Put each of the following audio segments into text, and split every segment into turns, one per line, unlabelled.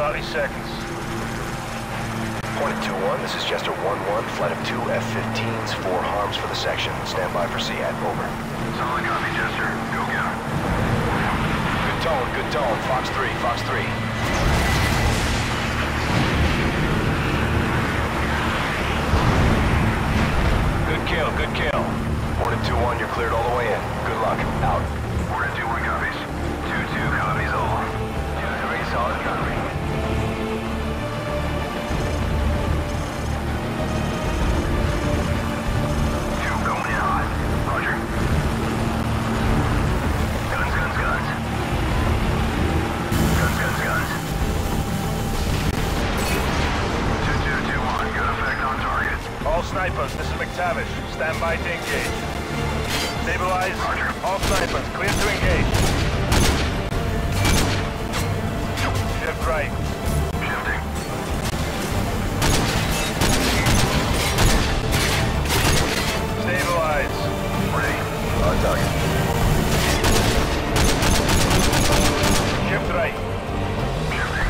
30 seconds.
Point 2-1, this is Jester 1-1, flight of two F-15s, four harms for the section. Stand by for SEAD, over.
Solid copy, Jester. Go get him.
Good tone, good tone. Fox 3, Fox 3. Good kill, good kill. Hornet 2-1, you're cleared all the way in. Good luck. Out.
Hornet 2-1 copies.
Stand to engage. Stabilize. All snipers, clear to engage. Shift right.
Shifting.
Stabilize.
Ready.
On target.
Shift right.
Shifting.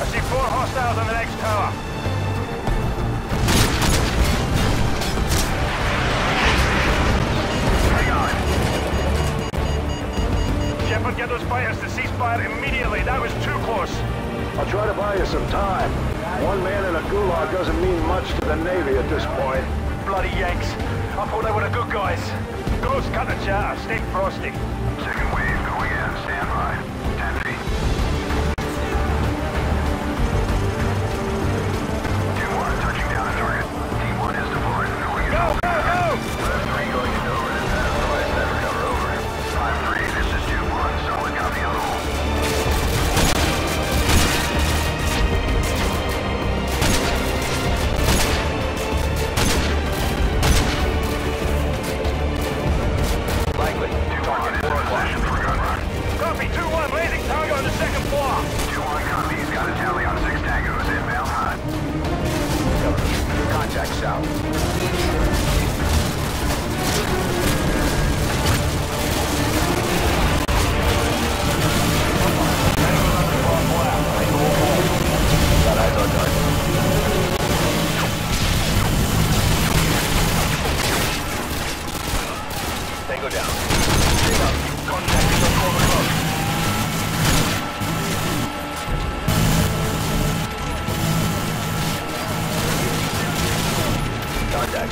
I see four hostiles on the next tower.
Buy you some time. One man in a gulag doesn't mean much to the Navy at this point.
Bloody Yanks. I thought they were the good guys. Ghost, cut the. Stay frosty.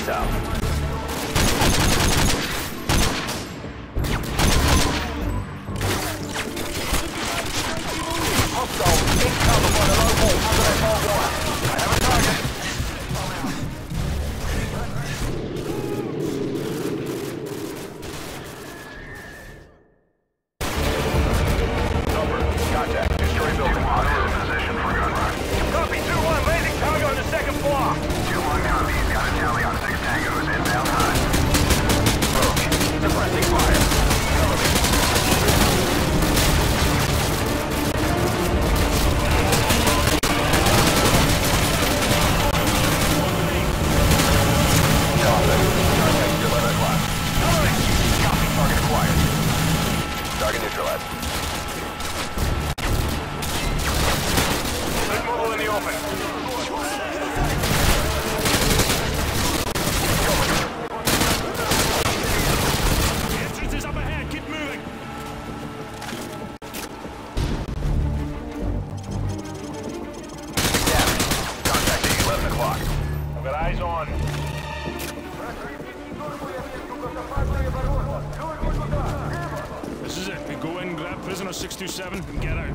South.
Go in, grab prisoner 627, and get out.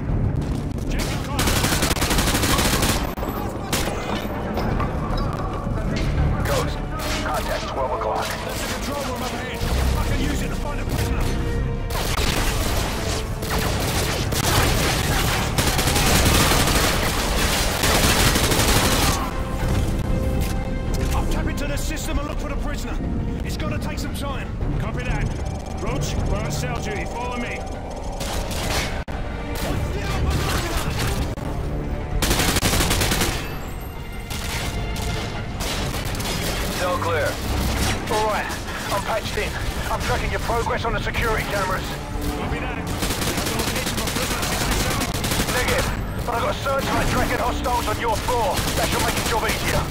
Ghost. Contact 12 o'clock.
There's a control room up ahead. I can use it to find a prisoner. I'll tap the system and look for the prisoner. It's gonna take some time. Copy that. Roach, we're on cell duty. Follow me. In. I'm tracking your progress on the security cameras. Copy that. Have the location for prisoner 67.
dig in, but I've got a searchlight tracking hostiles on your floor. That should make your job easier.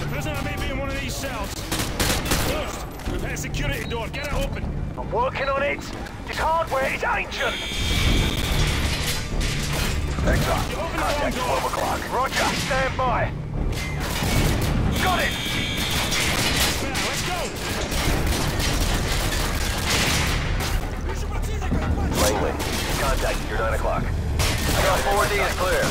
The prisoner may be in one of these cells. Had a security door. Get it open.
I'm working on it. This hardware is ancient.
Exxon, contact 12 o'clock.
Roger, stand by. Got it!
Langley, contact your 9 o'clock. I got 4D is clear.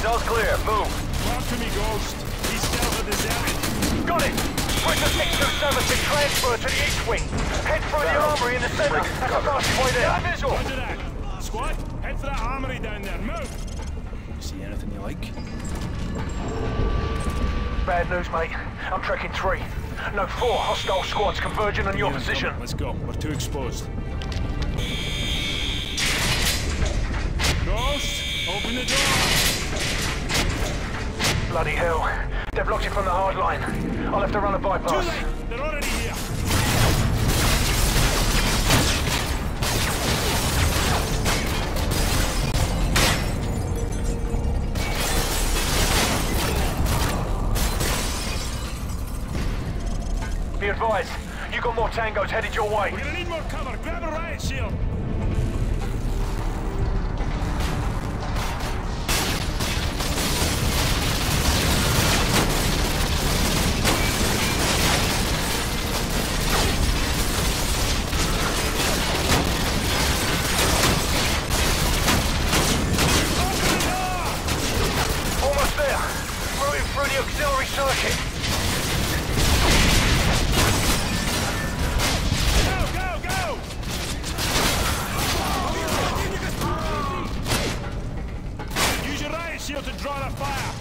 Cell's clear, move.
Talk to me, Ghost. He's These cells are deserted.
Got it! Pressure 627 to transfer to the east wing. Head for the armory in the center. That's the fastest way there. Visual.
Roger that. Squad, head for that armory down there. Move. See anything you like?
Bad news, mate. I'm tracking three. No, four hostile squads converging on your
Ian,
position.
Let's go. We're too exposed. Ghost, open the door.
Bloody hell. They've blocked it from the hard line. I'll have to run a bypass.
Too late. They're already here.
Be advised, you got more tangos headed your way.
We're gonna need more cover. Grab a riot shield. To draw the fire.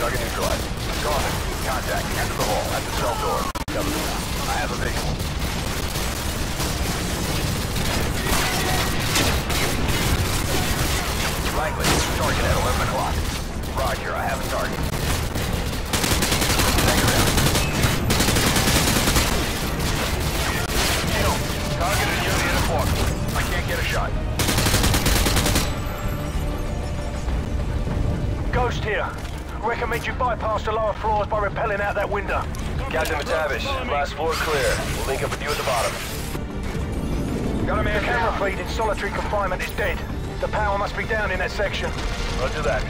Target neutralized. Coffin, contact, enter the hall, at the cell door. Cover me. I have a visual. Langley, target at 11 o'clock. Roger, I have a target. Target
Ghost here. Recommend you bypass the lower floors by rappelling out that window.
Captain MacTavish, last floor clear. We'll link up with you at the bottom. Got a
The
man
camera feed in solitary confinement is dead. The power must be down in that section.
Roger that.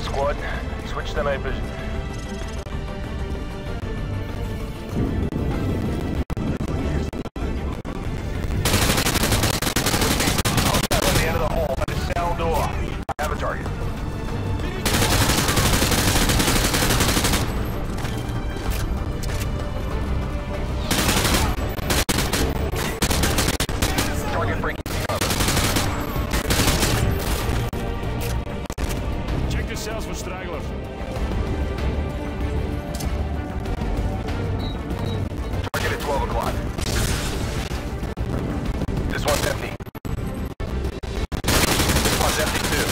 Squad, switch to night vision. 12 o'clock. This one's empty. This one's empty too.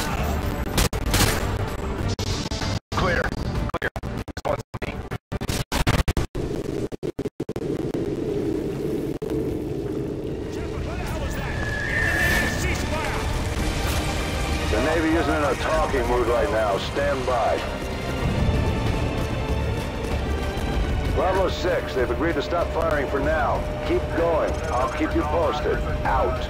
Clear. Clear. This one's empty.
Shepherd, what the hell was that?
The Navy isn't in a talking mood right now. Stand by. Bravo 6, they've agreed to stop firing for now. Keep going. I'll keep you posted. Out.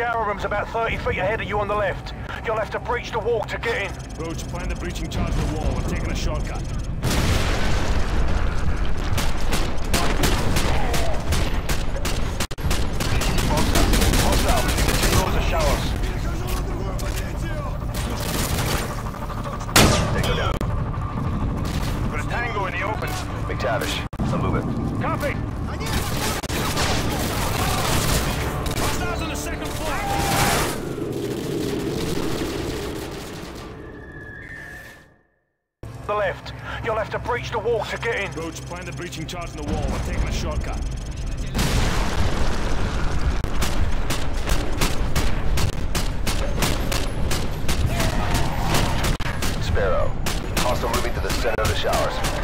Shower room's about 30 feet ahead of you on the left. You'll have to breach the wall to get in.
Roach, plan the breaching charge the wall. We're taking a shortcut.
MacTavish, I'm moving.
Copy! Hostiles on the second floor!
The left. You'll have to breach the wall to get in.
Roach, plant the breaching charge in the wall. We're taking a shortcut.
Sparrow, hostile moving to the center of the showers.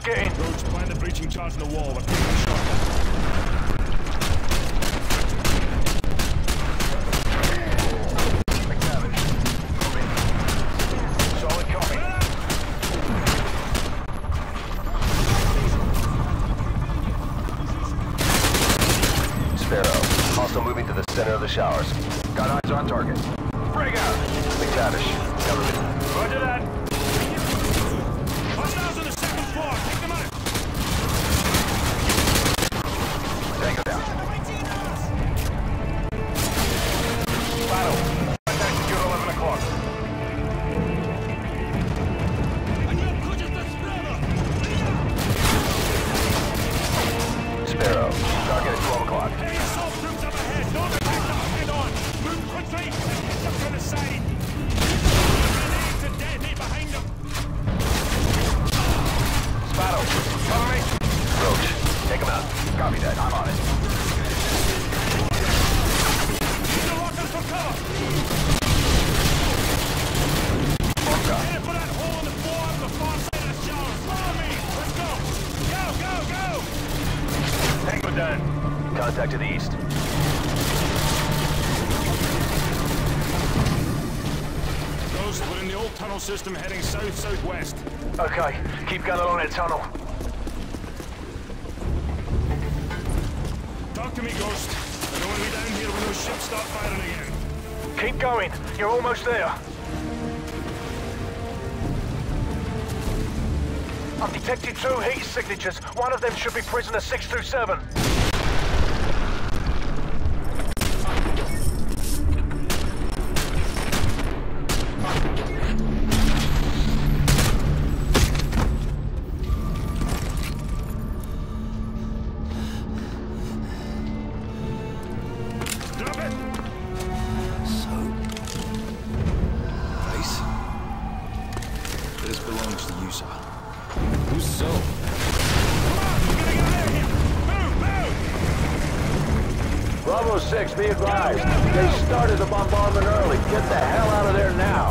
To get in.
Plant the breaching charge in the wall.
Copy
that,
I'm on it.
Use the rockets for cover!
Orca,
Headed for that hole in the floor on the far side of the shower! Follow me! Let's go! Go, go, go!
Tango
contact to the east.
Ghost, we're in the old tunnel system heading south-southwest.
Okay. Keep going along that tunnel.
to me, Ghost. I don't want to be down here when those ships start firing again.
Keep going. You're almost there. I've detected two heat signatures. One of them should be prisoner
six two
seven. 6, be advised. They started the bombardment early. Get the hell out of there now.